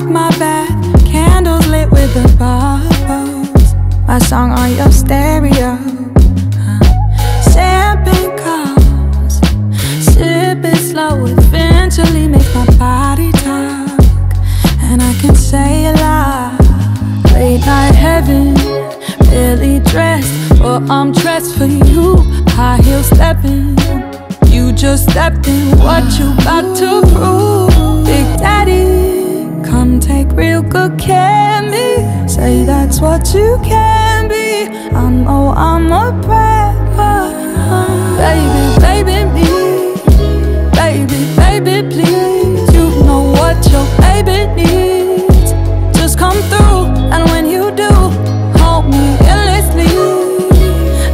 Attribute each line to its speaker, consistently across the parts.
Speaker 1: like my bath, candles lit with the bubbles. My song on your stereo. sipping Champagne calls, sip slow, eventually makes my body talk. And I can say a lot. Late night heaven, really dressed, or I'm dressed for you. High heel stepping, you just stepped in. What you about to prove, Big Daddy? Come take real good care of me. Say that's what you can be. I know oh, I'm a brat, baby, baby me, baby, baby please. You know what your baby needs. Just come through, and when you do, hold me endlessly,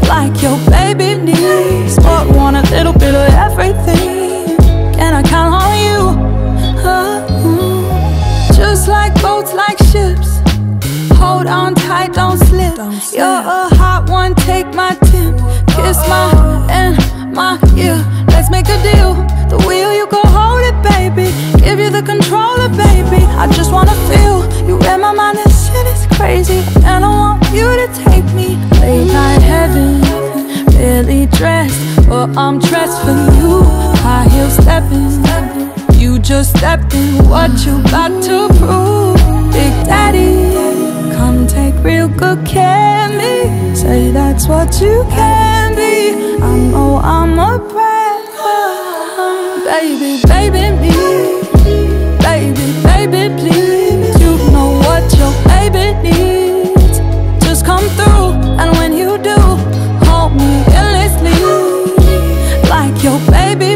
Speaker 1: like your baby needs. But want a little bit of everything. Hold on tight, don't slip. You're a hot one, take my tip. Kiss my and my ear. Let's make a deal. The wheel, you go hold it, baby. Give you the controller, baby. I just wanna feel you in my mind. This shit is crazy, and I want you to take me. Late night heaven, barely dressed, but I'm dressed for you. High heel stepping, you just stepped in. What you about to real good candy Say that's what you can be. I know oh, I'm a brand Baby, baby me. Baby, baby please. You know what your baby needs. Just come through and when you do Hold me endlessly. Like your baby